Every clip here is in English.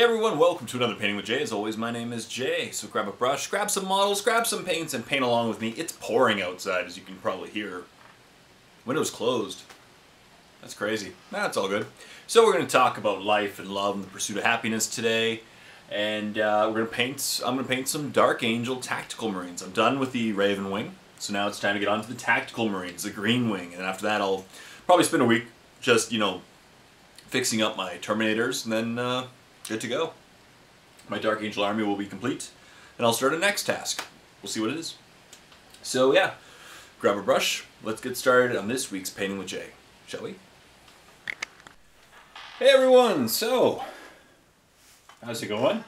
Hey everyone, welcome to another Painting with Jay. As always, my name is Jay. So grab a brush, grab some models, grab some paints, and paint along with me. It's pouring outside, as you can probably hear. Window's closed. That's crazy. That's all good. So we're going to talk about life and love and the pursuit of happiness today. And uh, we're going to paint, I'm going to paint some Dark Angel Tactical Marines. I'm done with the Raven Wing. So now it's time to get on to the Tactical Marines, the Green Wing. And after that, I'll probably spend a week just, you know, fixing up my Terminators and then... Uh, good to go. My Dark Angel army will be complete, and I'll start a next task. We'll see what it is. So yeah, grab a brush, let's get started on this week's Painting with Jay, shall we? Hey everyone, so, how's it going?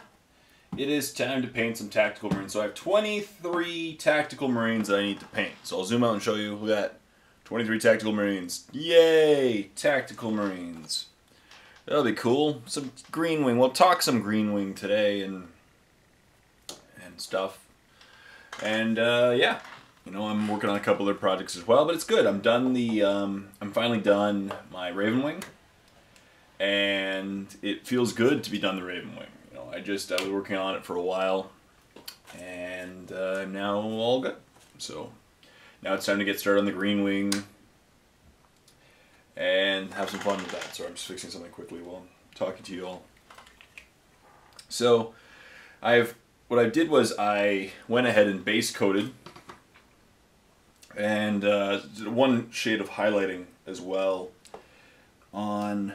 It is time to paint some Tactical Marines. So I have 23 Tactical Marines that I need to paint. So I'll zoom out and show you, look at that, 23 Tactical Marines. Yay, Tactical Marines. That'll be cool. Some green wing. We'll talk some green wing today and and stuff. And uh, yeah, you know, I'm working on a couple other projects as well, but it's good. I'm done the. Um, I'm finally done my Raven Wing, and it feels good to be done the Raven Wing. You know, I just I was working on it for a while, and uh, I'm now all good. So now it's time to get started on the Green Wing and have some fun with that. So I'm just fixing something quickly while I'm talking to you all. So I've what I did was I went ahead and base coated and uh, one shade of highlighting as well on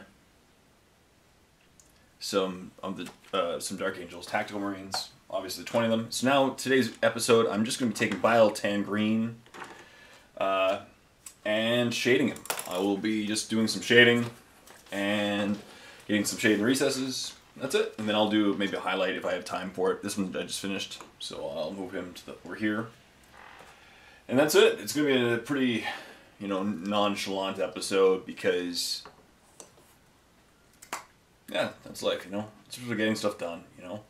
some of the uh, some Dark Angels Tactical Marines, obviously 20 of them. So now today's episode, I'm just going to be taking Caliban Green uh, and shading him. I will be just doing some shading and getting some shade in recesses. That's it. And then I'll do maybe a highlight if I have time for it. This one I just finished, so I'll move him to the, over here. And that's it. It's going to be a pretty, you know, nonchalant episode because, yeah, that's life, you know. It's just getting stuff done, you know.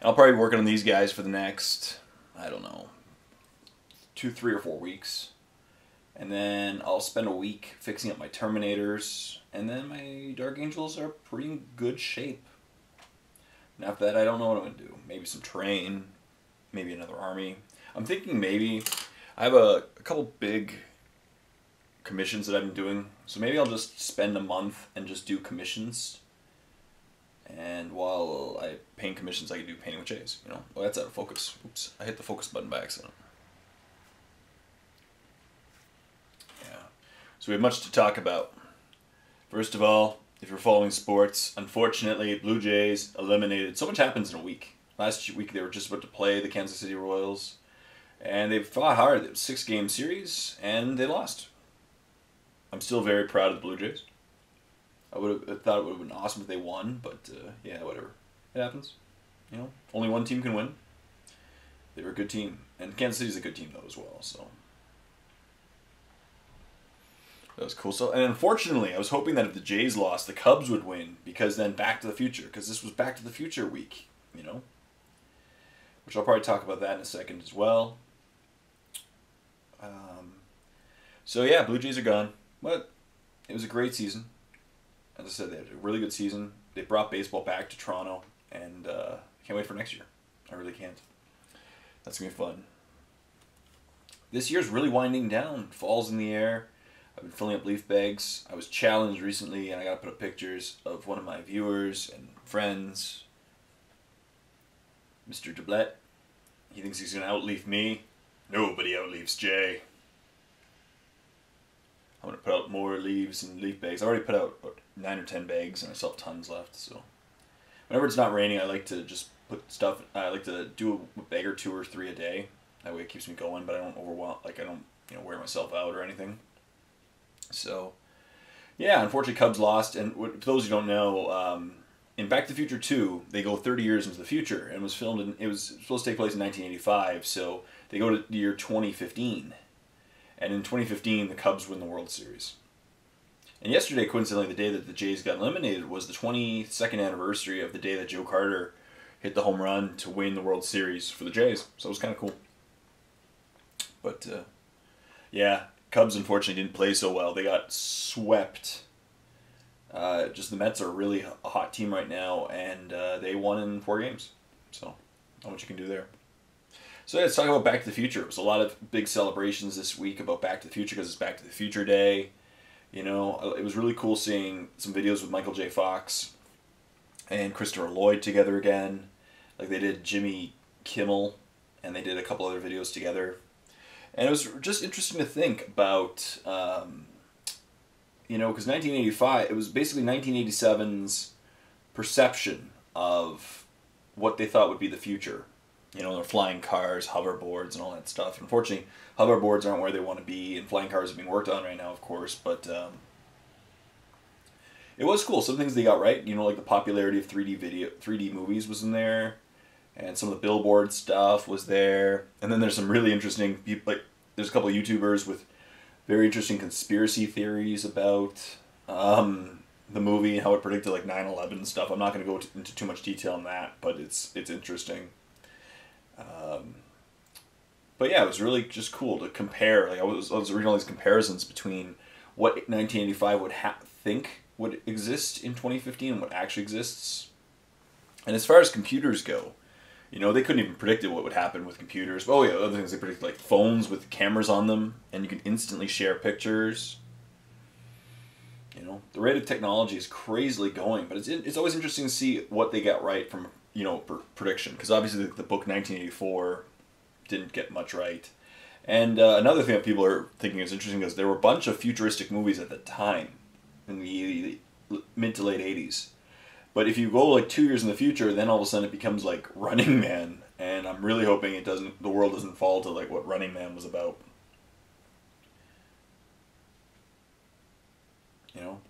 And I'll probably be working on these guys for the next, I don't know, two, three, or four weeks and then I'll spend a week fixing up my Terminators, and then my Dark Angels are pretty good shape. And after that, I don't know what I'm going to do. Maybe some terrain, maybe another army. I'm thinking maybe, I have a, a couple big commissions that I've been doing, so maybe I'll just spend a month and just do commissions. And while I paint commissions, I can do painting with Jays, you know? Well, that's out of focus. Oops, I hit the focus button by accident. So we have much to talk about. First of all, if you're following sports, unfortunately, Blue Jays eliminated. So much happens in a week. Last week they were just about to play the Kansas City Royals, and they fought hard. It was six game series, and they lost. I'm still very proud of the Blue Jays. I would have thought it would have been awesome if they won, but uh, yeah, whatever. It happens. You know, only one team can win. They were a good team, and Kansas City's a good team though as well. So that was cool. So, and unfortunately, I was hoping that if the Jays lost, the Cubs would win because then Back to the Future, because this was Back to the Future week, you know. Which I'll probably talk about that in a second as well. Um, so yeah, Blue Jays are gone, but it was a great season. As I said, they had a really good season. They brought baseball back to Toronto, and uh, can't wait for next year. I really can't. That's gonna be fun. This year's really winding down. Fall's in the air. I've been filling up leaf bags. I was challenged recently, and I got to put up pictures of one of my viewers and friends, Mr. Deblet. He thinks he's going to outleaf me. Nobody outleafs Jay. I'm going to put out more leaves and leaf bags. I already put out nine or ten bags, and I still have tons left. So, whenever it's not raining, I like to just put stuff. I like to do a bag or two or three a day. That way, it keeps me going, but I don't overwhelm. Like I don't, you know, wear myself out or anything. So, yeah, unfortunately, Cubs lost. And for those who don't know, um, in Back to the Future 2, they go 30 years into the future and was filmed in, it was supposed to take place in 1985. So they go to the year 2015. And in 2015, the Cubs win the World Series. And yesterday, coincidentally, the day that the Jays got eliminated was the 22nd anniversary of the day that Joe Carter hit the home run to win the World Series for the Jays. So it was kind of cool. But, uh, yeah, Cubs unfortunately didn't play so well. They got swept uh, just the Mets are really a hot team right now, and uh, they won in four games. So, not much you can do there. So let's talk about Back to the Future. It was a lot of big celebrations this week about Back to the Future because it's Back to the Future Day. You know, uh, it was really cool seeing some videos with Michael J. Fox and Christopher Lloyd together again. Like they did Jimmy Kimmel, and they did a couple other videos together. And it was just interesting to think about, um, you know, because 1985, it was basically 1987's perception of what they thought would be the future you know, they're flying cars, hoverboards, and all that stuff. Unfortunately, hoverboards aren't where they want to be, and flying cars are being worked on right now, of course. But um, it was cool. Some things they got right. You know, like the popularity of three D video, three D movies was in there, and some of the billboard stuff was there. And then there's some really interesting people. Like there's a couple of YouTubers with very interesting conspiracy theories about um, the movie and how it predicted like 9-11 stuff. I'm not going to go into too much detail on that, but it's it's interesting. Um, but yeah, it was really just cool to compare. Like I was, I was reading all these comparisons between what 1985 would think would exist in 2015 and what actually exists. And as far as computers go, you know, they couldn't even predict what would happen with computers. Oh yeah, other things they predict like phones with cameras on them, and you can instantly share pictures. You know, the rate of technology is crazily going, but it's it's always interesting to see what they get right from you know pr- prediction because obviously the, the, book 1984 didn't get much right and uh, another thing that people are thinking is interesting is there were a bunch of futuristic movies at the time in the, the mid to late 80s but if you go like two years in the future then all of a sudden it becomes like running man and i'm really hoping it doesn't the world doesn't fall to like what running man was about you know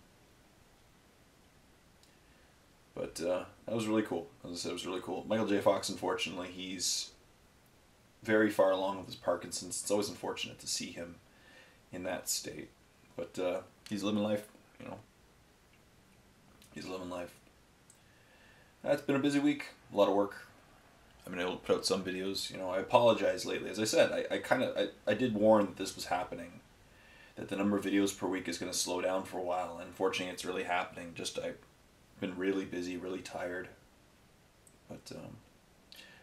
but uh, that was really cool. As I said, it was really cool. Michael J. Fox, unfortunately, he's very far along with his Parkinson's. It's always unfortunate to see him in that state. But uh, he's living life, you know. He's living life. It's been a busy week, a lot of work. I've been able to put out some videos. You know, I apologize lately. As I said, I, I kind of I, I did warn that this was happening, that the number of videos per week is going to slow down for a while. And unfortunately, it's really happening. Just I've been really busy, really tired. But um,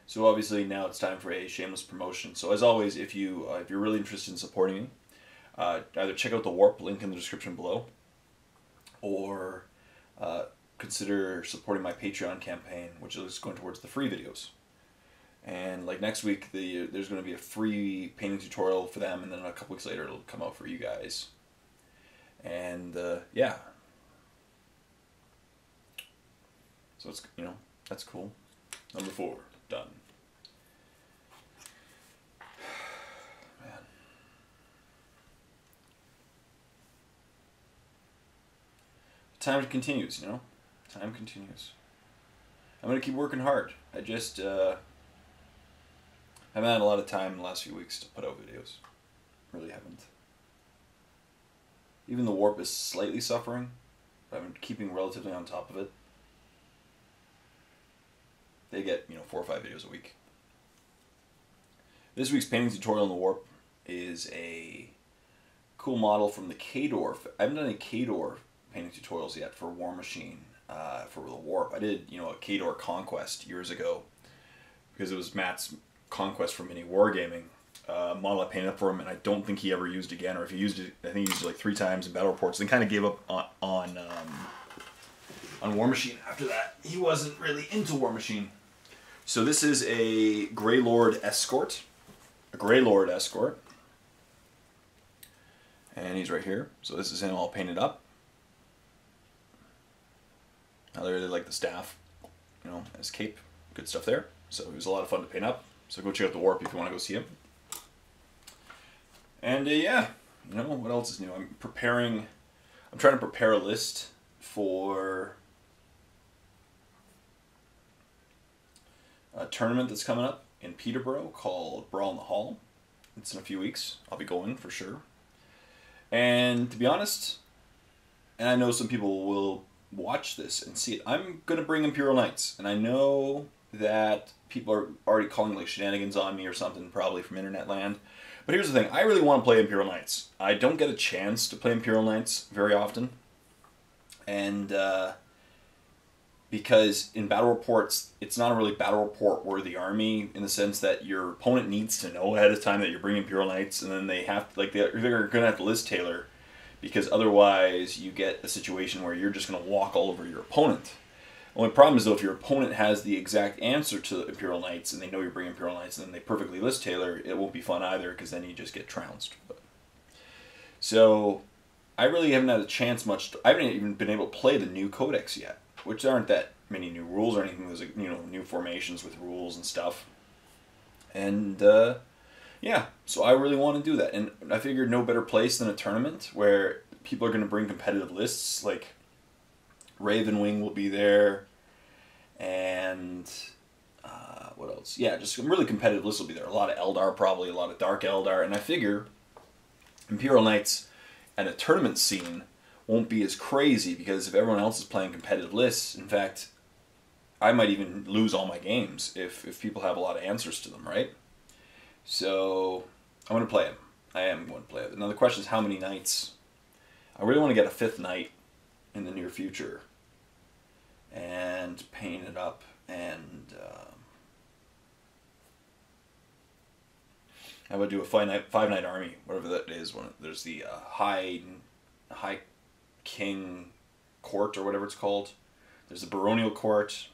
so obviously now it's time for a shameless promotion. So as always, if you uh, if you're really interested in supporting me, uh, either check out the Warp link in the description below, or uh, consider supporting my Patreon campaign, which is going towards the free videos. And like next week, the there's going to be a free painting tutorial for them, and then a couple weeks later, it'll come out for you guys. And uh, yeah, So it's you know that's cool. Number four done. Man. Time continues, you know. Time continues. I'm gonna keep working hard. I just uh, haven't had a lot of time in the last few weeks to put out videos. Really haven't. Even the warp is slightly suffering, but I'm keeping relatively on top of it. They get, you know, four or five videos a week. This week's painting tutorial in the Warp is a cool model from the Khador. I haven't done any Khador painting tutorials yet for Warmachine, uh, for the Warp. I did, you know, a Khador Conquest years ago because it was Matt's Conquest from Mini Wargaming. Uh, model I painted up for him, and I don't think he ever used again, or if he used it, I think he used it like three times in battle reports, then kind of gave up on on, um, on Warmachine after that. He wasn't really into War Machine. So this is a Grey Lord Escort, a Grey Lord Escort. And he's right here. So this is him all painted up. I really like the staff, you know, his cape, good stuff there. So it was a lot of fun to paint up. So go check out the Warp if you want to go see him. And uh, yeah, you know, what else is new? I'm preparing, I'm trying to prepare a list for a tournament that's coming up in Peterborough called Brawl in the Hall. It's in a few weeks. I'll be going for sure. And to be honest, and I know some people will watch this and see it, I'm to bring Imperial Knights. And I know that people are already calling like shenanigans on me or something, probably from internet land. But here's the thing I really want to play Imperial Knights. I don't get a chance to play Imperial Knights very often. and uh, because in battle reports, it's not a really battle report worthy army in the sense that your opponent needs to know ahead of time that you're bringing Imperial Knights, and then they have like they're, they're to have to list tailor because otherwise you get a situation where you're just going to walk all over your opponent. Only problem is though if your opponent has the exact answer to Imperial Knights and they know you're bringing Imperial Knights and then they perfectly list tailor, it won't be fun either because then you just get trounced. But, so I really haven't had a chance much. To, I haven't even been able to play the new codex yet, which aren't that many new rules or anything. There's like, you know new formations with rules and stuff, and uh, yeah, so I really want to do that. And I figured no better place than a tournament where people are going to bring competitive lists. Like Ravenwing will be there, and uh, what else? Yeah, just really competitive lists will be there. A lot of Eldar, probably a lot of Dark Eldar, and I figure Imperial Knights and a tournament scene won't be as crazy because if everyone else is playing competitive lists, in fact, I might even lose all my games if, if people have a lot of answers to them, right? So I'm going to play them. I am going to play it. Now the question is how many knights? I really want to get a fifth knight in the near future and paint it up and uh, I would do a five night five night army, whatever that is. When there's the uh, high high king court or whatever it's called. There's the baronial court.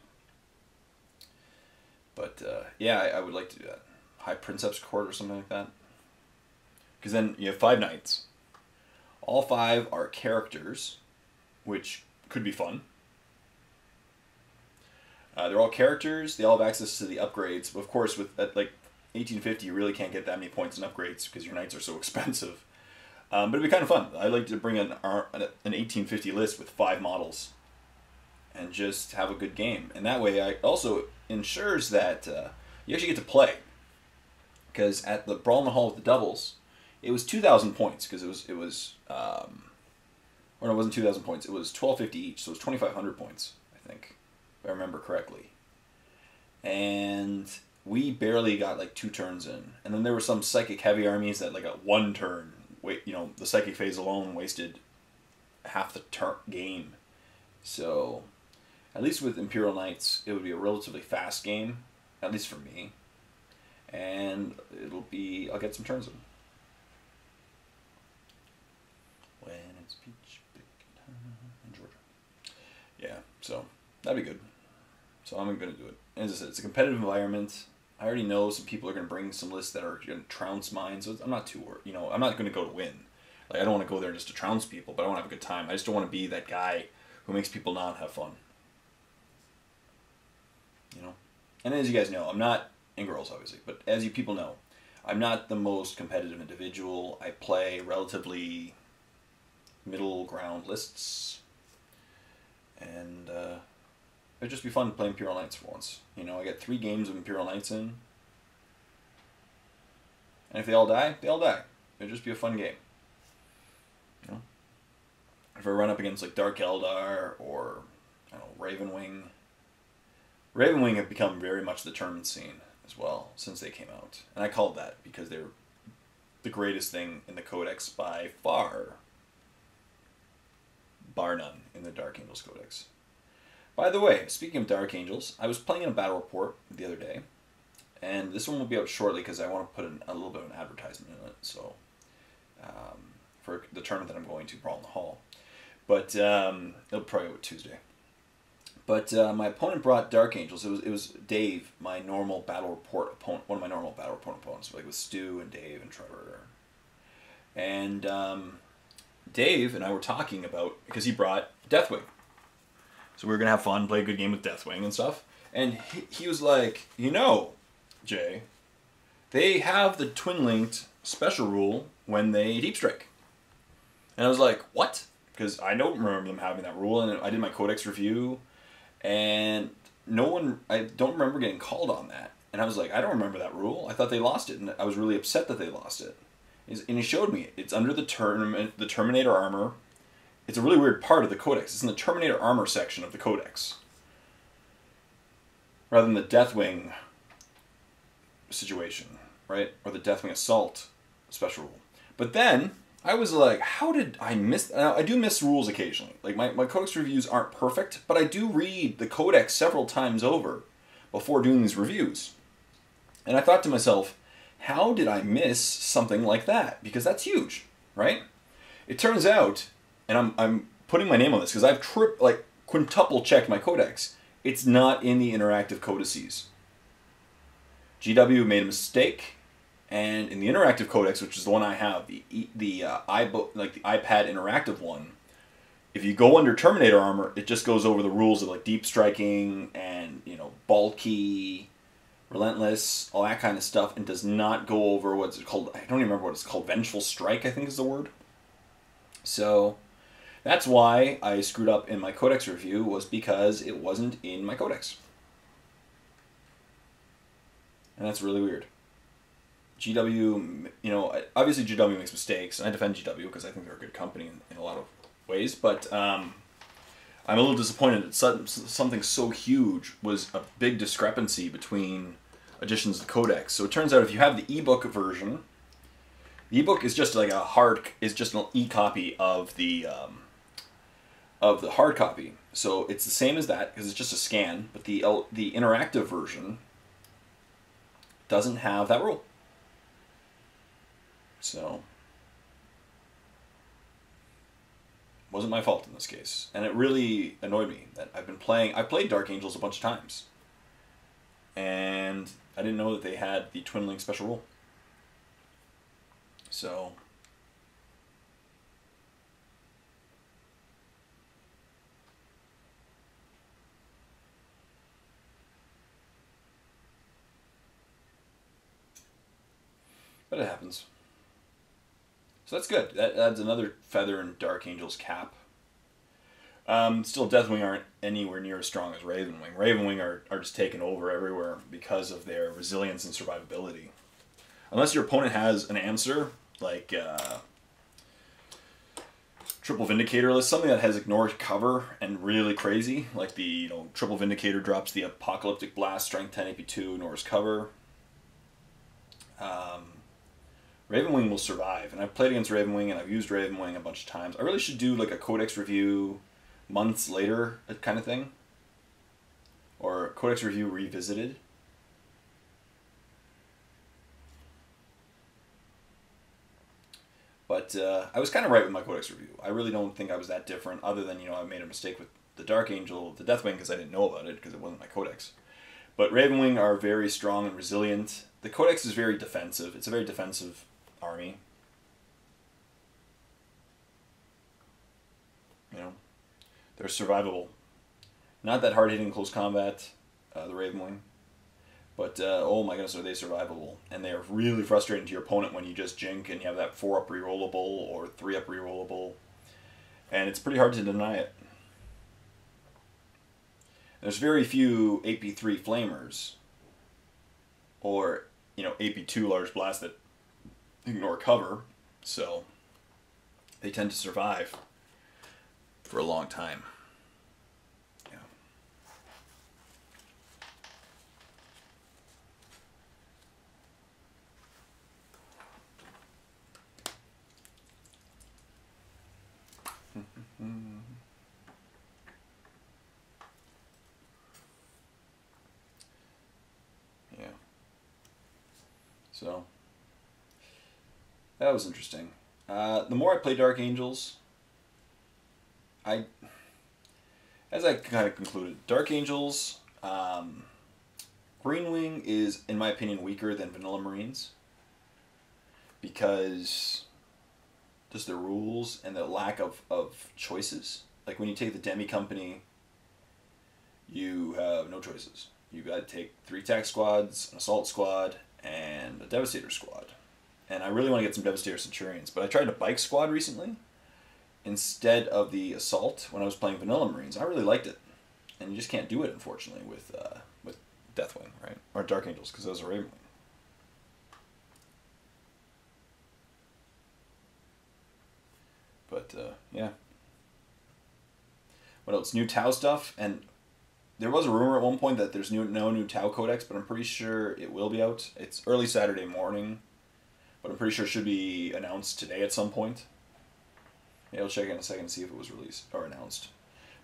But uh, yeah, I, I, would like to do that. High Princeps Court or something like that. Because then you have five knights. All five are characters, which could be fun. Uh, they're all characters. They all have access to the upgrades. But of course, with uh, like 1850, you really can't get that many points in upgrades because your knights are so expensive. Um, but it'd be kind of fun. I'd like to bring an, an 1850 list with five models and just have a good game. And that way, I also ensures that uh, you actually get to play because at the Brawl in the Hall with the doubles, it was two thousand points because it was it was um, or no, it wasn't two thousand points. It was twelve fifty each, so it was twenty five hundred points, I think, if I remember correctly. And we barely got like two turns in, and then there were some psychic heavy armies that like got one turn. Wait, you know, the psychic phase alone wasted half the turn game. So, at least with Imperial Knights, it would be a relatively fast game, at least for me and it'll be I'll get some turns in. When it's peach in Georgia. Yeah, so that'd be good. So I'm gonna do it. As I said, it's a competitive environment. I already know some people are gonna bring some lists that are gonna trounce mine, so I'm not too worried. You know, I'm not gonna go to win. Like I don't want to go there just to trounce people, but I want to have a good time. I just don't want to be that guy who makes people not have fun. You know, and as you guys know, I'm not and girls obviously. But as you people know, I'm not the most competitive individual. I play relatively middle ground lists, and uh, it'd just be fun playing Imperial Knights for once. You know, I get three games of Imperial Knights in, and if they all die, they all die. It'd just be a fun game. You know, if I run up against like Dark Eldar or I don't know Ravenwing. Ravenwing have become very much the tournament scene as well since they came out. And I called that because they're the greatest thing in the Codex by far, bar none, in the Dark Angels Codex. By the way, speaking of Dark Angels, I was playing in a battle report the other day, and this one will be out shortly because I want to put a little bit of an advertisement in it. So, um, for the tournament that I'm going to, Brawl in the Hall, but um, it'll probably out Tuesday. But uh, my opponent brought Dark Angels. It was it was Dave, my normal battle report opponent, one of my normal battle report opponents, like with Stu and Dave and Trevor. And um, Dave and I were talking about because he brought Deathwing, so we were gonna have fun, play a good game with Deathwing and stuff. And he, he was like, you know, Jay, they have the twin linked special rule when they deep strike. And I was like, what? Because I don't remember them having that rule, and I did my codex review and no one I don't remember getting called on that. And I was like, I don't remember that rule. I thought they lost it, and I was really upset that they lost it. And he showed me it's under the term the Terminator armor. It's a really weird part of the codex. It's in the Terminator armor section of the codex, rather than the Deathwing situation, right, or the Deathwing assault special rule. But then I was like, how did I miss? Now, I do miss rules occasionally. Like my, my codex reviews aren't perfect, but I do read the codex several times over before doing these reviews. And I thought to myself, how did I miss something like that? Because that's huge, right? It turns out, and I'm, I'm putting my name on this because I've trip like quintuple checked my codex. It's not in the interactive codices. GW made a mistake, and in the interactive codex, which is the one I have, the the uh, iBook like the iPad interactive one, if you go under Terminator armor, it just goes over the rules of like deep striking and you know bulky, relentless, all that kind of stuff, and does not go over what's called. I don't even remember what it's called. Vengeful strike, I think is the word. So that's why I screwed up in my codex review was because it wasn't in my codex. And that's really weird. GW, you know, obviously GW makes mistakes, and I defend GW because I think they're a good company in, in a lot of ways, but um, I'm a little disappointed that something so huge was a big discrepancy between editions of the codex. So it turns out if you have the ebook version, the ebook is just like a hard, is just an e-copy of the um, of the hard copy. So it's the same as that because it's just a scan, but the the interactive version doesn't have that rule. So wasn't my fault in this case, and it really annoyed me that I've been playing. I played Dark Angels a bunch of times, and I didn't know that they had the Twin Link special rule. So But it happens. So that's good. That adds another feather in Dark Angel's cap. Um, still, Deathwing aren't anywhere near as strong as Ravenwing. Ravenwing are, are just taken over everywhere because of their resilience and survivability. Unless your opponent has an answer, like uh, Triple Vindicator list, something that has ignored cover and really crazy, like the you know Triple Vindicator drops the Apocalyptic Blast, Strength 10, AP 2, ignores cover. Um, Ravenwing will survive, and I've played against Ravenwing and I've used Ravenwing a bunch of times. I really should do like a codex review months later kind of thing, or codex review revisited. But uh, I was kind of right with my codex review. I really don't think I was that different, other than you know I made a mistake with the Dark Angel, the Deathwing, because I didn't know about it because it wasn't my codex. But Ravenwing are very strong and resilient. The codex is very defensive. It's a very defensive army. You know, they're survivable. Not that hard hitting close combat, uh, the Ravenwing. But uh, oh my goodness, are they survivable? And they are really frustrating to your opponent when you just jink and you have that four up rerollable or three up rerollable, and it's pretty hard to deny it. There's very few AP3 flamers, or you know AP2 large blast that ignore cover, so they tend to survive for a long time. Yeah. yeah. So that was interesting. Uh, the more I play Dark Angels, I, as I kind of concluded, Dark Angels, um, Green Wing is, in my opinion, weaker than Vanilla Marines because just the rules and the lack of, of choices. Like when you take the Demi Company, you have no choices. You got to take three attack squads, an assault squad, and a devastator squad and I really want to get some Devastator Centurions. But I tried a bike squad recently instead of the assault when I was playing Vanilla Marines. I really liked it, and you just can't do it unfortunately with uh, with Deathwing, right, or Dark Angels because those are Ravenwing. But uh, yeah. What else? New Tau stuff, and there was a rumor at one point that there's new, no new Tau Codex, but I'm pretty sure it will be out. It's early Saturday morning but I'm pretty sure it should be announced today at some point. Yeah, I'll check in a second to see if it was released or announced.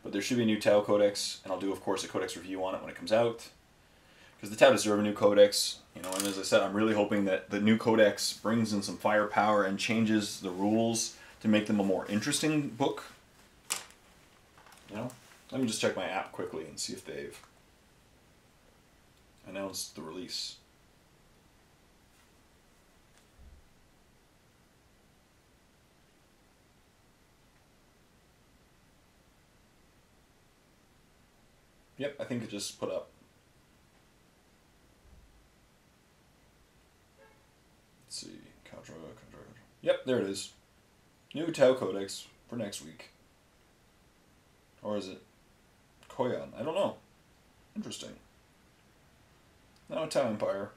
But there should be a new Tau Codex, and I'll do, of course, a Codex review on it when it comes out. Because the Tau deserve a new Codex, you know, and as I said, I'm really hoping that the new Codex brings in some firepower and changes the rules to make them a more interesting book. You know? Let me just check my app quickly and see if they've announced the release. Yep, I think it just put up. Let's see, Contra, Contra, Contra. Yep, there it is. New Tau Codex for next week. Or is it Kauyon? I don't know. Interesting. Now Tau Empire.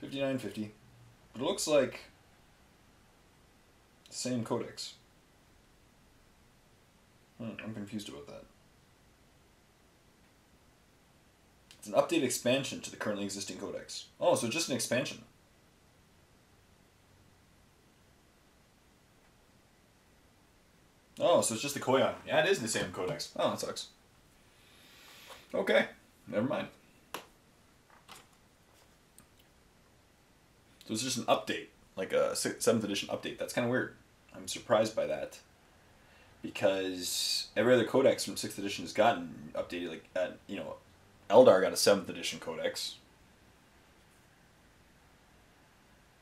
5950. But it looks like the same codex. Hmm, I'm confused about that. It's an updated expansion to the currently existing codex. Oh, so just an expansion. Oh, so it's just the Kauyon. Yeah, it is the same codex. Oh, that sucks. Okay, never mind. So it's just an update, like a 7th edition update. That's kind of weird. I'm surprised by that because every other codex from sixth edition has gotten updated. Like you know, Eldar got a seventh edition codex.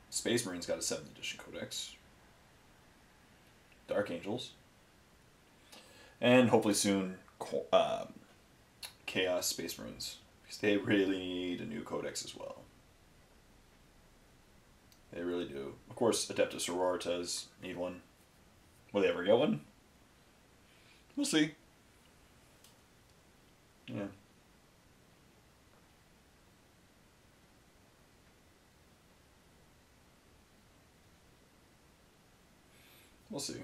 Space Marines got a seventh edition codex. Dark Angels. And hopefully soon, um, Chaos Space Marines. Because they really need a new codex as well. They really do. Of course, Adeptus Sororitas need one. Will they ever get one? We'll see. Yeah. We'll see.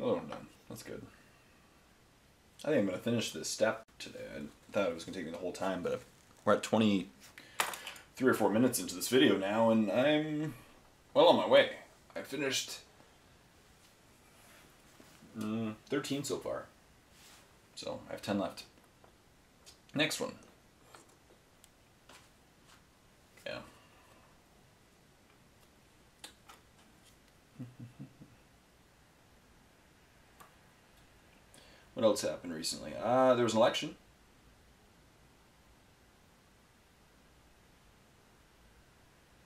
oh, That's good. I think I'm going to finish this step today. I thought it was going to take me the whole time, but we're at 23 or 4 minutes into this video now, and I'm well on my way. I finished mm, 13 so far. So I have 10 left. Next one. Yeah. What else happened recently? Uh, there was an election.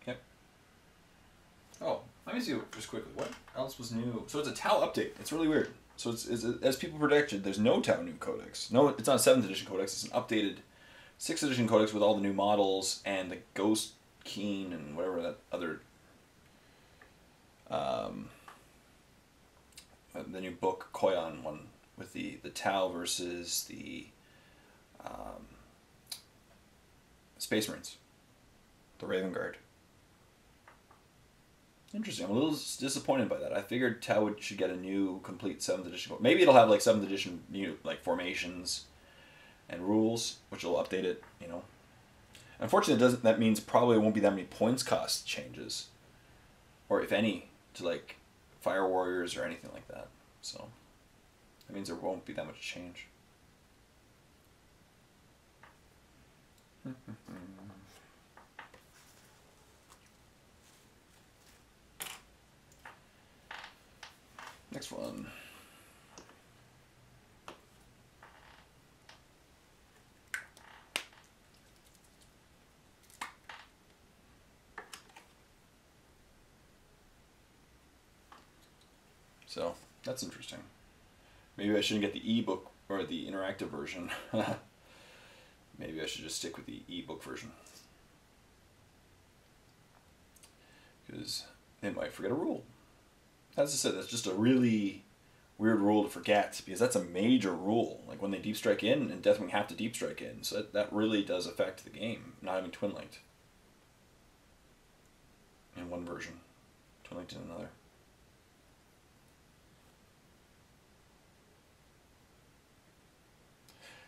Yep. Oh, let me see just quickly. What else was new? So it's a Tau update. It's really weird. So it's, it's as people predicted, there's no Tau new codex. No, it's not a seventh edition codex. It's an updated sixth edition codex with all the new models and the Ghost Keen and whatever that other um, the new book Kauyon one with the the Tau versus the um, Space Marines, the Raven Guard. Interesting. I'm a little disappointed by that. I figured Tau would, should get a new complete seventh edition. Maybe it'll have like seventh edition new like formations and rules, which will update it. You know. Unfortunately, doesn't that means probably won't be that many points cost changes, or if any, to like Fire Warriors or anything like that. So. That means there won't be that much change. Next one. So, that's interesting. Maybe I shouldn't get the ebook or the interactive version. Maybe I should just stick with the ebook version. Because they might forget a rule. As I said, that's just a really weird rule to forget because that's a major rule. Like when they deep strike in and Deathwing have to deep strike in, so that, that really does affect the game. Not having twin linked in one version, twin linked in another.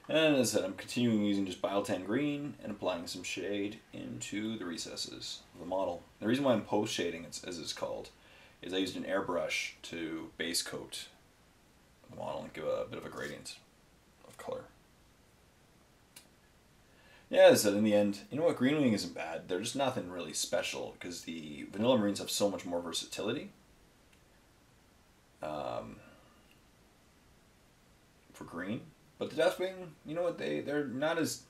And as I said, I'm continuing using just Caliban Green and applying some shade into the recesses of the model. The reason why I'm post shading, it's as it's called, is I used an airbrush to base coat the model and give a, a bit of a gradient of color. Yeah, as I said, in the end, you know what, Green Wing isn't bad. They're just nothing really special because the Vanilla Marines have so much more versatility. Um, for green. But the Deathwing, you know what, they, they're not as...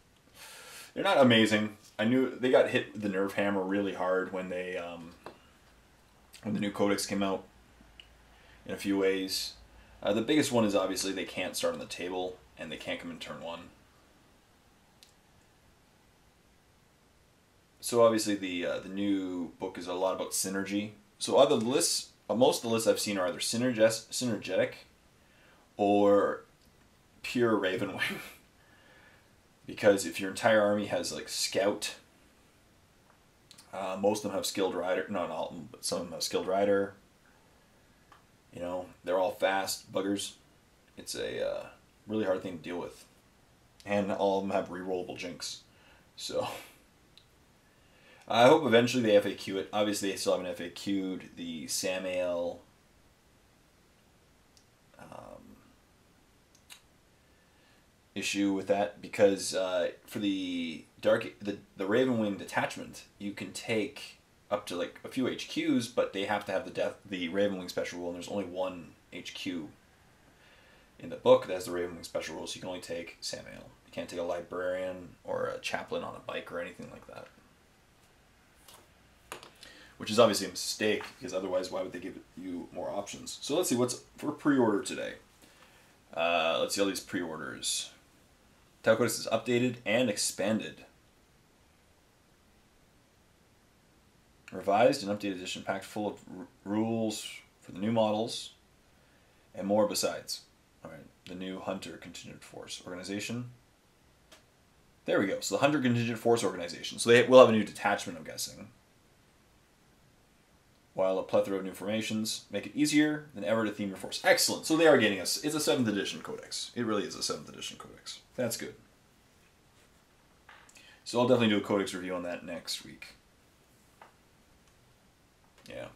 They're not amazing. I knew they got hit the nerve hammer really hard when they um, when the new codex came out in a few ways. Uh, the biggest one is obviously they can't start on the table and they can't come in turn one. So obviously the uh, the new book is a lot about synergy. So other lists, most of the lists I've seen are either synergis- synergetic or pure Raven Wing. because if your entire army has like scout, uh, most of them have skilled rider. Not all, but some of them have skilled rider. You know, they're all fast buggers. It's a uh, really hard thing to deal with. And all of them have rerollable jinx. So, I hope eventually they FAQ it. Obviously, they still haven't FAQ'd the Samael um, issue with that because uh, for the dark the the Ravenwing detachment, you can take up to like a few HQs, but they have to have the death the Ravenwing special rule, and there's only one HQ in the book that has the Ravenwing special rule, so you can only take Samael. You can't take a librarian or a chaplain on a bike or anything like that. Which is obviously a mistake, because otherwise why would they give you more options? So let's see what's for pre-order today. Uh, let's see all these pre-orders. Codex is updated and expanded. revised and updated edition packed full of rules for the new models and more besides. All right, the new Hunter Contingent Force organization. There we go. So the Hunter Contingent Force organization. So they will have a new detachment, I'm guessing. While a plethora of new formations make it easier than ever to theme your force. Excellent. So they are getting us. It's a seventh edition codex. It really is a seventh edition codex. That's good. So I'll definitely do a codex review on that next week. Yeah.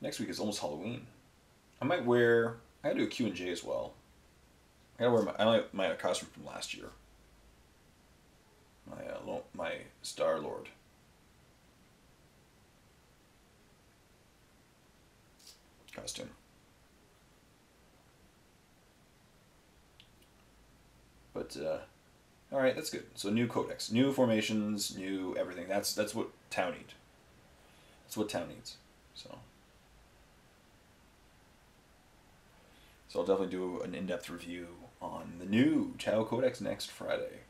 Next week is almost Halloween. I might wear. I gotta do a Q and J as well. I gotta wear my. I like my costume from last year. My uh, my Star Costume. But uh, all right, that's good. So new codex, new formations, new everything. That's that's what Tau needs. That's what Tau needs. So. So I'll definitely do an in-depth review on the new Tau Codex next Friday.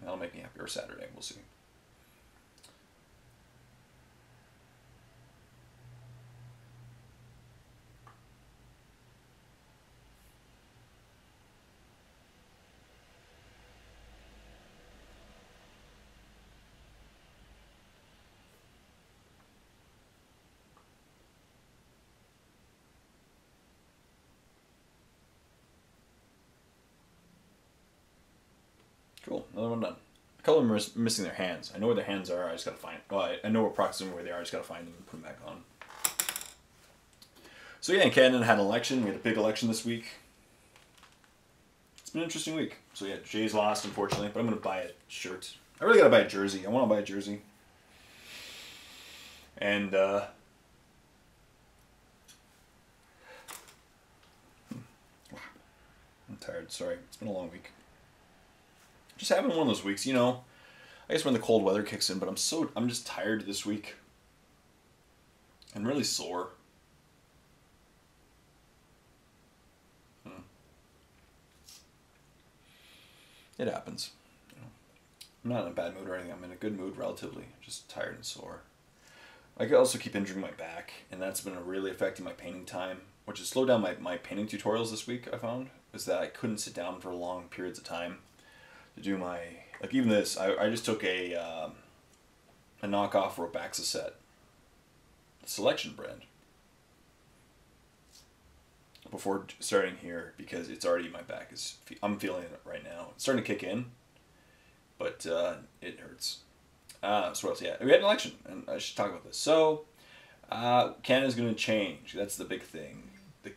That'll make me happy. Or Saturday, we'll see. Cool. Another one done. A couple of them are missing their hands. I know where their hands are. I just gotta find. Well, I, I know approximately where they are. I just gotta find them and put them back on. So yeah, in Canada had an election. We had a big election this week. It's been an interesting week. So yeah, Jays lost unfortunately, but I'm gonna buy a shirt. I really gotta buy a jersey. I want to buy a jersey. And uh, hmm. I'm tired. Sorry, it's been a long week just having one of those weeks, you know. I guess when the cold weather kicks in, but I'm so I'm just tired this week. I'm really sore. Hmm. It happens. I'm not in a bad mood or anything. I'm in a good mood relatively. Just tired and sore. I could also keep injuring my back, and that's been really affecting my painting time, which has slowed down my, my painting tutorials this week, I found, is that I couldn't sit down for long periods of time to do my, like even this, I, I just took a, um, a knockoff Robaxacet, selection brand, before starting here because it's already my back is I'm feeling it right now. It's starting to kick in, but uh, it hurts. Uh, so what else? Yeah, we had an election, and I should talk about this. So uh, Canada's going to change. That's the big thing. The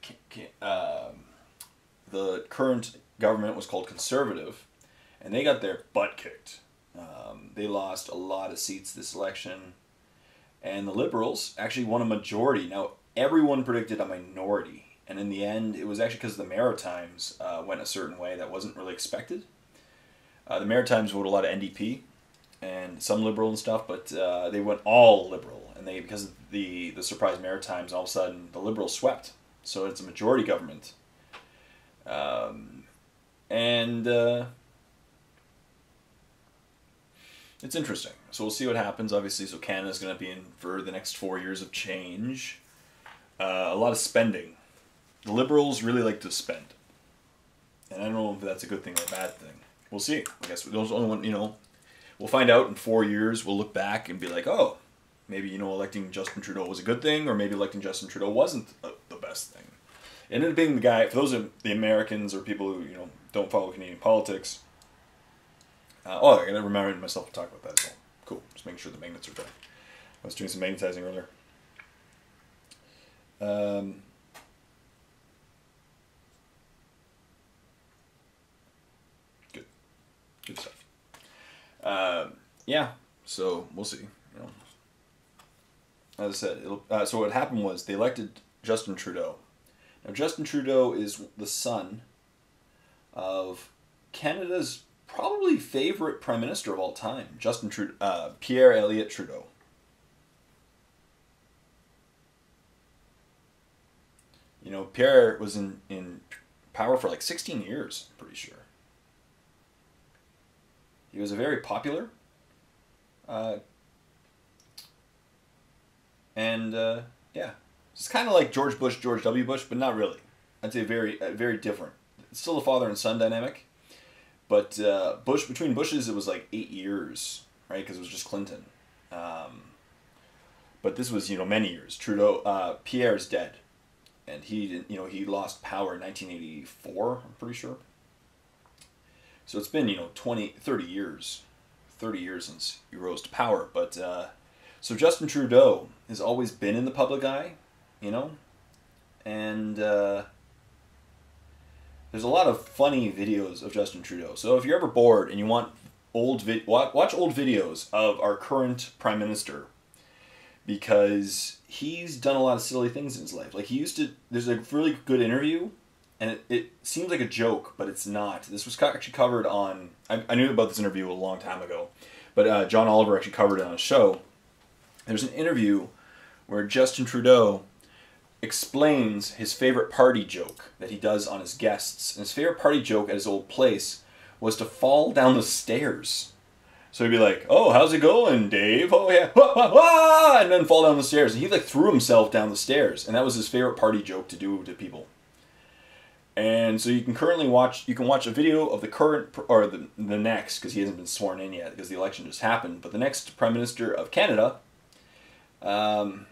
um, the current government was called Conservative, and they got their butt kicked. Um, they lost a lot of seats this election, and the Liberals actually won a majority. Now everyone predicted a minority and in the end, it was actually because the Maritimes uh, went a certain way that wasn't really expected. Uh, the Maritimes voted a lot of NDP and some liberal and stuff, but uh, they went all liberal, and they because of the the surprise Maritimes, all of a sudden the Liberals swept. So it's a majority government, um, and uh, it's interesting. So we'll see what happens. Obviously, so Canada's going to be in for the next four years of change, uh, a lot of spending the liberals really like to spend. And I don't know if that's a good thing or a bad thing. We'll see. I guess those only one, you know, we'll find out in four years. We'll look back and be like, oh, maybe you know electing Justin Trudeau was a good thing, or maybe electing Justin Trudeau wasn't the best thing. It ended up being the guy, for those of the Americans or people who you know don't follow Canadian politics. Uh, oh, I gotta remind myself to talk about that as well. Cool. Just making sure the magnets are dry. I was doing some magnetizing earlier. Um, good stuff. Uh, yeah, so we'll see. You know, as I said, uh, so what happened was they elected Justin Trudeau. Now Justin Trudeau is the son of Canada's probably favorite prime minister of all time, Justin Trudeau, uh, Pierre Elliott Trudeau. You know, Pierre was in, in power for like 16 years, I'm pretty sure. He was a very popular. Uh, and uh, yeah, it's kind of like George Bush, George W. Bush, but not really. I'd say very, uh, very different. It's still a father and son dynamic, but uh, Bush between Bushes it was like eight years, right? Because it was just Clinton. Um, but this was you know many years. Trudeau, uh, Pierre's dead, and he you know he lost power in 1984. I'm pretty sure. So it's been, you know, 20, 30 years, 30 years since he rose to power. But uh, so Justin Trudeau has always been in the public eye, you know, and uh, there's a lot of funny videos of Justin Trudeau. So if you're ever bored and you want old vid- watch old videos of our current prime minister because he's done a lot of silly things in his life. Like he used to there's a really good interview and it, it seems like a joke, but it's not. This was actually covered on. I, I knew about this interview a long time ago, but uh, John Oliver actually covered it on a show. There's an interview where Justin Trudeau explains his favorite party joke that he does on his guests. And his favorite party joke at his old place was to fall down the stairs. So he'd be like, "Oh, how's it going, Dave? Oh yeah, wah, wah, wah, and then fall down the stairs." And he like threw himself down the stairs, and that was his favorite party joke to do to people. And so you can currently watch you can watch a video of the current or the the next because he hasn't been sworn in yet because the election just happened. But the next prime minister of Canada, um,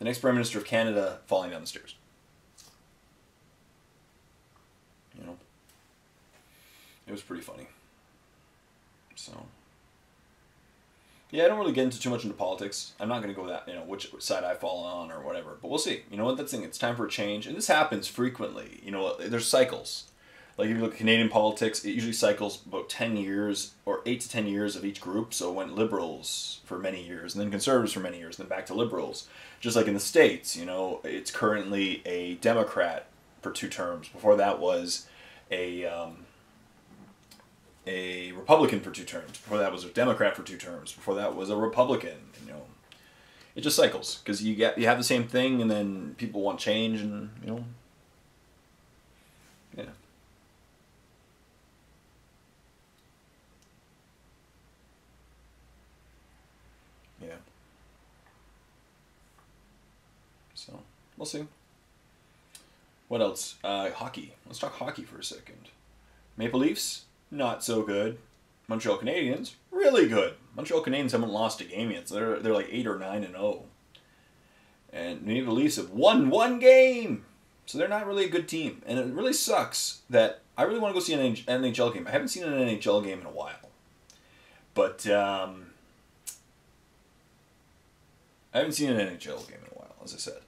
the next prime minister of Canada falling down the stairs. You know, it was pretty funny. So. Yeah, I don't really get into too much into politics. I'm not going to go that, you know, which side I fall on or whatever. But we'll see. You know what? That's thing. It's time for a change. And this happens frequently. You know, there's cycles. Like if you look at Canadian politics, it usually cycles about 10 years or 8 to 10 years of each group. So it went liberals for many years, and then conservatives for many years, and then back to liberals. Just like in the States, you know, it's currently a Democrat for two terms. Before that was a. Um, a Republican for two terms. Before that was a Democrat for two terms. Before that was a Republican. You know, it just cycles because you get you have the same thing, and then people want change, and you know, yeah. So we'll see. What else? Uh, hockey. Let's talk hockey for a second. Maple Leafs, not so good. Montreal Canadiens, really good. Montreal Canadiens haven't lost a game yet. So they're they're like eight or nine and zero. Oh. And Maple Leafs have won one game, so they're not really a good team. And it really sucks that I really want to go see an NHL game. I haven't seen an NHL game in a while, but um, I haven't seen an NHL game in a while, as I said.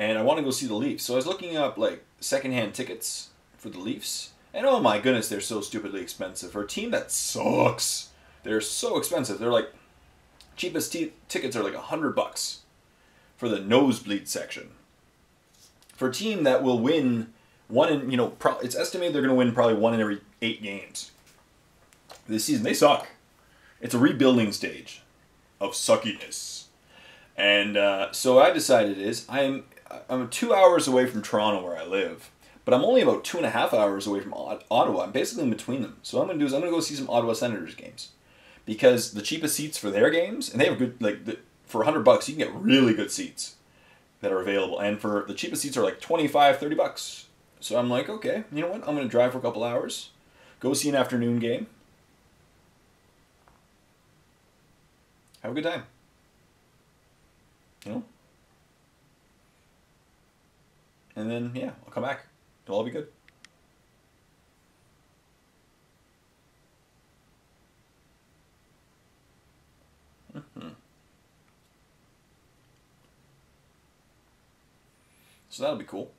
And I want to go see the Leafs. So I was looking up like secondhand tickets for the Leafs. And oh my goodness, they're so stupidly expensive. For a team that sucks, they're so expensive. They're like cheapest t- tickets are like a hundred bucks for the nosebleed section. For a team that will win one in you know pro- it's estimated they're going to win probably one in every eight games this season. They suck. It's a rebuilding stage of suckiness. And uh, so I decided is I'm I'm two hours away from Toronto where I live, but I'm only about two and a half hours away from Ottawa. I'm basically in between them. So what I'm gonna do is I'm gonna go see some Ottawa Senators games because the cheapest seats for their games and they have good like the, for 100 bucks you can get really good seats that are available and for the cheapest seats are like 25 30 bucks so i'm like okay you know what i'm going to drive for a couple hours go see an afternoon game have a good time you know? And then, yeah, I'll come back. It'll all be good. Mm-hmm. So that'll be cool.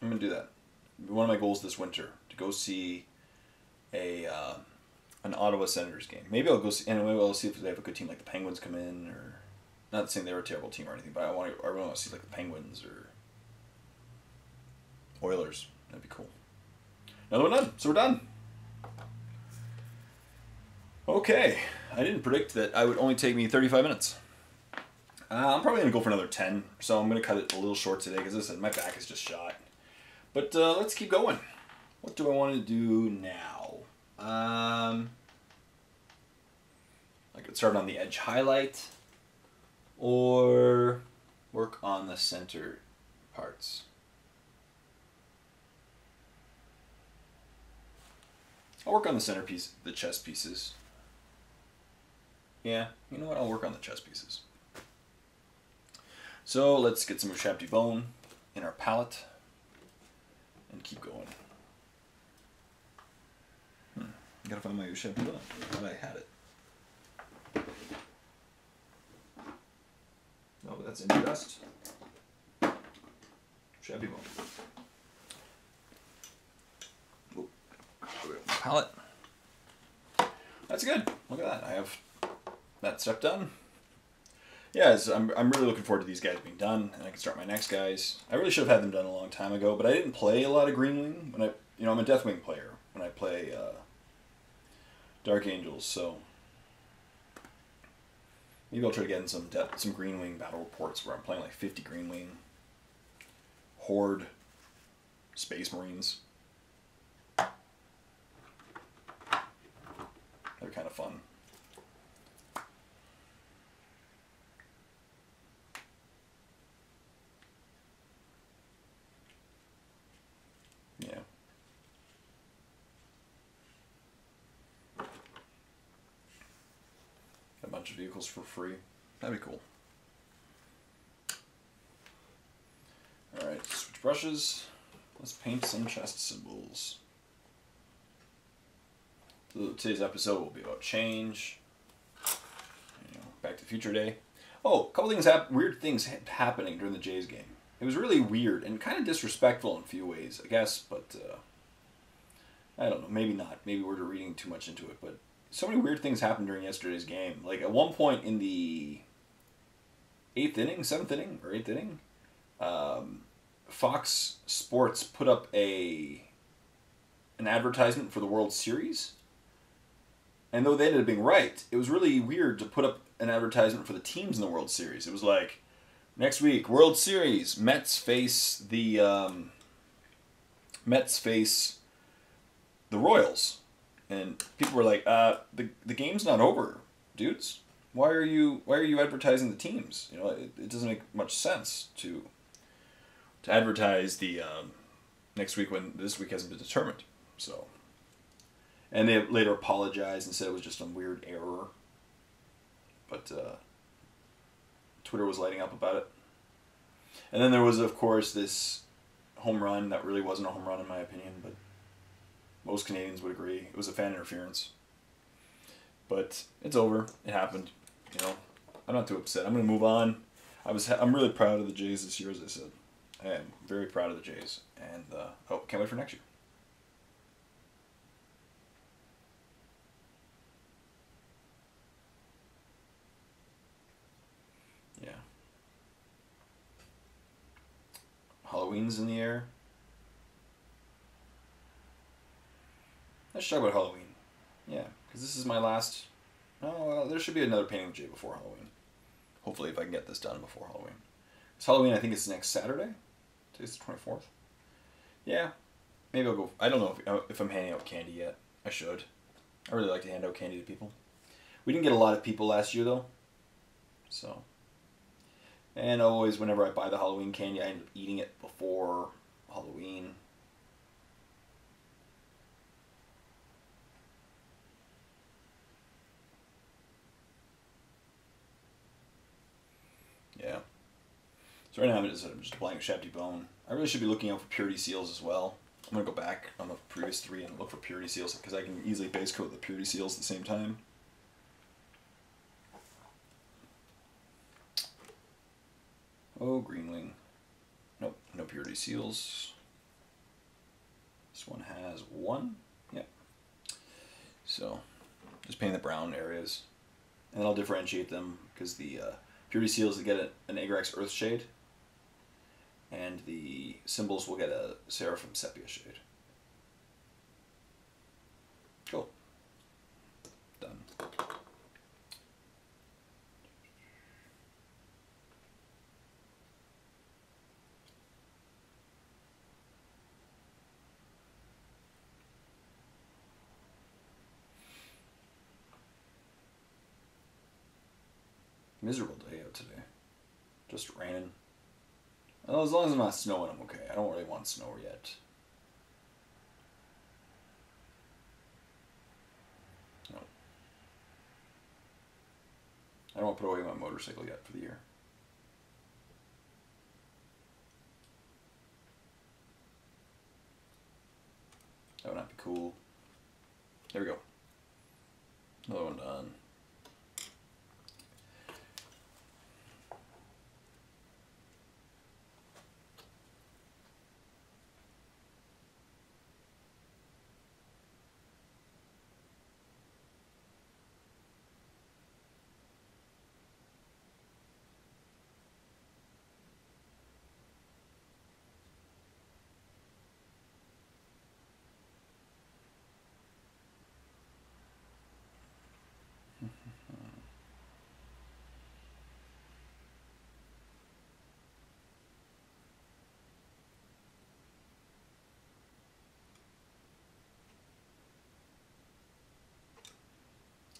I'm gonna do that. One of my goals this winter to go see a uh, an Ottawa Senators game. Maybe I'll go see, and maybe I'll see if they have a good team like the Penguins come in, or not saying they were a terrible team or anything, but I want to, I really want to see like the Penguins or Oilers. That'd be cool. Another one done. So we're done. Okay, I didn't predict that I would only take me 35 minutes. Uh, I'm probably gonna go for another 10, so I'm gonna cut it a little short today because as I said my back is just shot. But uh, let's keep going. What do I want to do now? Um, I could start on the edge highlight or work on the center parts. I'll work on the centerpiece, the chest pieces. Yeah, you know what? I'll work on the chest pieces. So let's get some Ushabti bone in our palette and keep going. Hmm. Gotta find my Ushabti bone. I thought I had it. No, but that's in dust. Shabby bone. Palette. That's good. Look at that. I have that step done. Yeah, I'm, I'm really looking forward to these guys being done, and I can start my next guys. I really should have had them done a long time ago, but I didn't play a lot of Greenwing when I, you know, I'm a Deathwing player when I play uh, Dark Angels, so Maybe I'll try to get in some depth, some Green Wing battle reports where I'm playing like 50 Green Wing, Horde, Space Marines. They're kind of fun. Yeah. A bunch of vehicles for free. That'd be cool. Alright, switch brushes. Let's paint some chest symbols. Today's episode will be about change. You know, Back to Future Day. Oh, a couple things hap- weird things happening during the Jays game. It was really weird and kind of disrespectful in a few ways, I guess, but uh, I don't know. Maybe not. Maybe we're reading too much into it, but so many weird things happened during yesterday's game. Like at one point in the eighth inning, seventh inning, or eighth inning, um, Fox Sports put up a an advertisement for the World Series. And though they ended up being right, it was really weird to put up an advertisement for the teams in the World Series. It was like, next week, World Series, Mets face the um, Mets face the Royals and people were like, uh, the, the game's not over, dudes. why are you why are you advertising the teams? You know, it, it doesn't make much sense to to advertise the um, next week when this week hasn't been determined. So, and they later apologized and said it was just a weird error. But uh, Twitter was lighting up about it. And then there was, of course, this home run that really wasn't a home run in my opinion, but most Canadians would agree it was a fan interference. But it's over. It happened. You know, I'm not too upset. I'm gonna move on. I was I'm really proud of the Jays this year, as I said. I am very proud of the Jays, and uh, oh, can't wait for next year. Yeah. Halloween's in the air. Let's talk about Halloween. Yeah, because this is my last. Oh, there should be another painting of Jay before Halloween. Hopefully, if I can get this done before Halloween. It's Halloween, I think it's next Saturday. Today's the 24th. Yeah, maybe I'll go. I don't know if, uh, if I'm handing out candy yet. I should. I really like to hand out candy to people. We didn't get a lot of people last year, though. So. And always, whenever I buy the Halloween candy, I end up eating it before Halloween. Yeah. So right now I'm just, I'm just applying Ushabti Bone. I really should be looking out for purity seals as well. I'm going to go back on the previous three and look for purity seals because I can easily base coat the purity seals at the same time. Oh, green wing. Nope, no purity seals. This one has one. Yep. So, just paint the brown areas. And I'll differentiate them because the uh, purity seals get an Agrax Earth shade. And the symbols will get a Seraphim Sepia shade. Cool. Done. Miserable day out today. Just raining. Well, as long as it's not snowing, I'm okay. I don't really want snow yet. No. I don't want to put away my motorcycle yet for the year. That would not be cool. There we go. Another one done.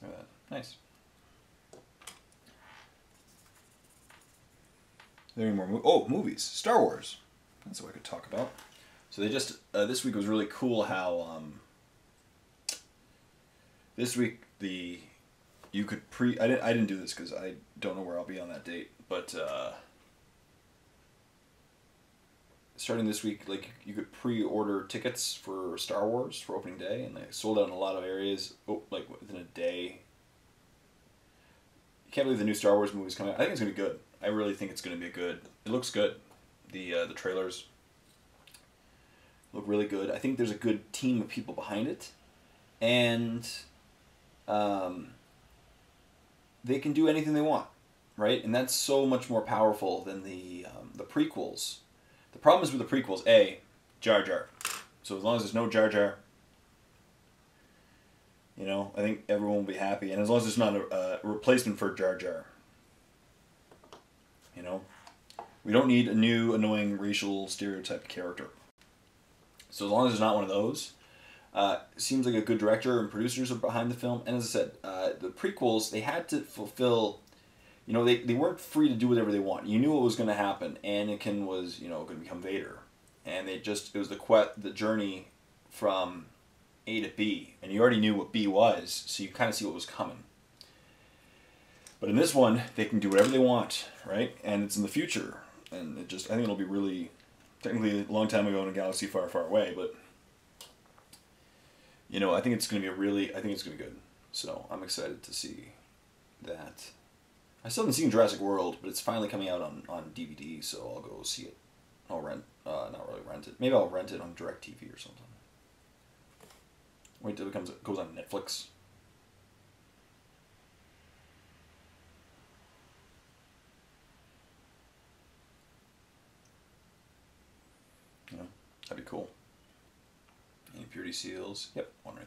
Look at that. Nice. There any more? Mo- oh, movies. Star Wars. That's what I could talk about. So they just uh, this week was really cool. How um, this week the you could pre. I didn't. I didn't do this because I don't know where I'll be on that date. But uh, starting this week, like you could pre-order tickets for Star Wars for opening day, and they sold out in a lot of areas. Oh, like within a day. Can't believe the new Star Wars movie's coming. out. I think it's gonna be good. I really think it's gonna be good. It looks good. The uh, the trailers look really good. I think there's a good team of people behind it, and um, they can do anything they want, right? And that's so much more powerful than the um, the prequels. The problem is with the prequels. A, Jar Jar. So as long as there's no Jar Jar, you know, I think everyone will be happy. And as long as it's not a, a replacement for Jar Jar, you know, we don't need a new annoying racial stereotype character. So as long as there's not one of those, Uh, seems like a good director and producers are behind the film. And as I said, uh, the prequels they had to fulfill. You know, they, they weren't free to do whatever they want. You knew what was going to happen. Anakin was, you know, going to become Vader, and they just it was the quest, the journey from A to B, and you already knew what B was, so you kind of see what was coming. But in this one, they can do whatever they want, right? And it's in the future, and it just I think it'll be really technically a long time ago in a galaxy far, far away, but you know, I think it's going to be a really, I think it's going to be good. So I'm excited to see that. I still haven't seen Jurassic World, but it's finally coming out on, on DVD, so I'll go see it. I'll rent, uh, not really rent it. Maybe I'll rent it on DirecTV or something. Wait till it comes, goes on Netflix. Yeah, that'd be cool. Any purity seals? Yep, one right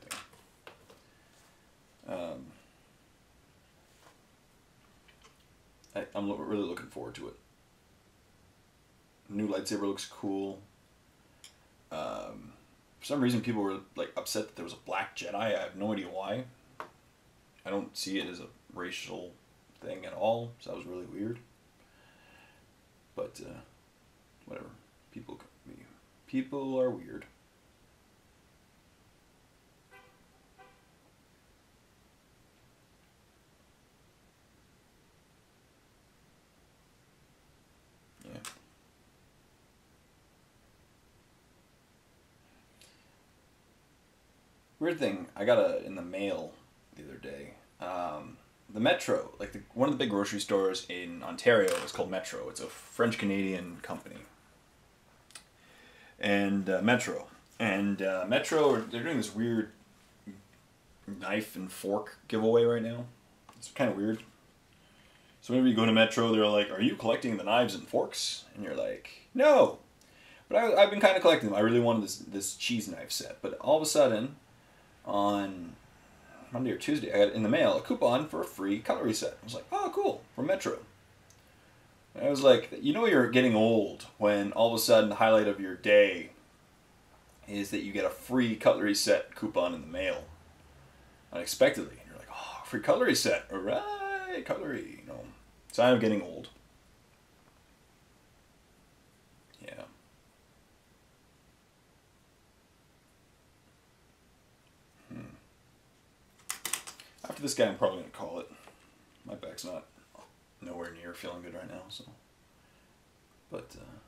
there. Um, I, I'm lo- really looking forward to it. New lightsaber looks cool. Um, for some reason, people were like upset that there was a black Jedi. I have no idea why. I don't see it as a racial thing at all, so that was really weird. But uh, whatever, people people are weird. Yeah. Weird thing, I got a in the mail the other day. Um, the Metro, like the, one of the big grocery stores in Ontario, is called Metro. It's a French Canadian company. And uh, Metro, and uh, Metro, they're doing this weird knife and fork giveaway right now. It's kind of weird. So whenever you go to Metro, they're like, "Are you collecting the knives and forks?" And you're like, "No." But I, I've been kind of collecting them. I really wanted this this cheese knife set, but all of a sudden, on Monday or Tuesday, I got in the mail a coupon for a free cutlery set. I was like, "Oh, cool!" From Metro. And I was like, you know, you're getting old when all of a sudden the highlight of your day is that you get a free cutlery set coupon in the mail unexpectedly. And you're like, oh, free cutlery set. All right, cutlery. You know, sign of getting old. Yeah. Hmm. After this guy, I'm probably going to call it. My back's not nowhere near feeling good right now, so. But, uh,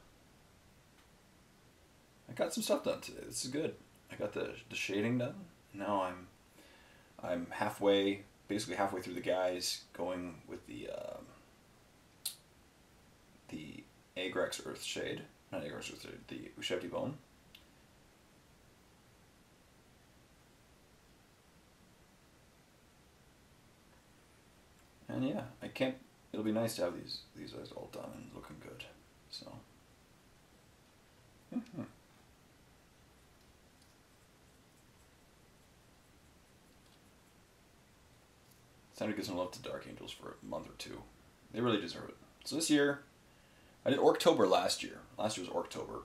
I got some stuff done today. This is good. I got the, the shading done. Now I'm I'm halfway, basically halfway through the guys, going with the um, the Agrax Earth Shade, not Agrax Earth Shade, the Ushabti Bone. And yeah, I can't. It'll be nice to have these these eyes all done and looking good. So. hmm It's time to give some love to Dark Angels for a month or two. They really deserve it. So this year, I did Orktober last year. Last year was Orktober.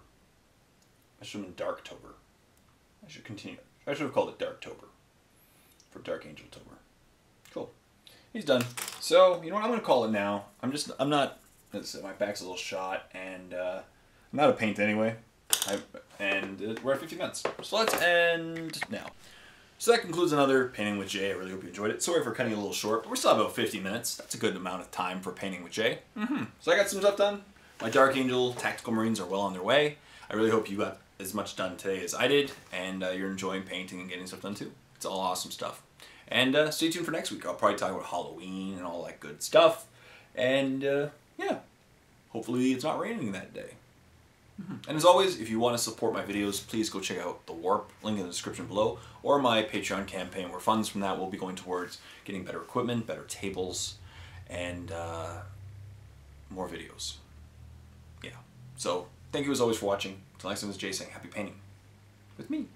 I should have been Darktober. I should continue. I should have called it Darktober for Dark Angel Tober. Cool. He's done. So you know what? I'm gonna call it now. I'm just. I'm not. As I said, my back's a little shot, and uh, I'm out of paint anyway. I, and uh, we're at 50 minutes. So let's end now. So that concludes another Painting with Jay. I really hope you enjoyed it. Sorry for cutting it a little short, but we're still about 50 minutes. That's a good amount of time for Painting with Jay. Mm-hmm. So I got some stuff done. My Dark Angel Tactical Marines are well on their way. I really hope you got as much done today as I did, and uh, you're enjoying painting and getting stuff done too. It's all awesome stuff. And uh, stay tuned for next week. I'll probably talk about Halloween and all that good stuff. And uh, yeah, hopefully it's not raining that day. And as always, if you want to support my videos, please go check out The Warp, link in the description below, or my Patreon campaign where funds from that will be going towards getting better equipment, better tables, and uh, more videos. Yeah. So, thank you as always for watching. Till next time, this is Jay saying happy painting with me.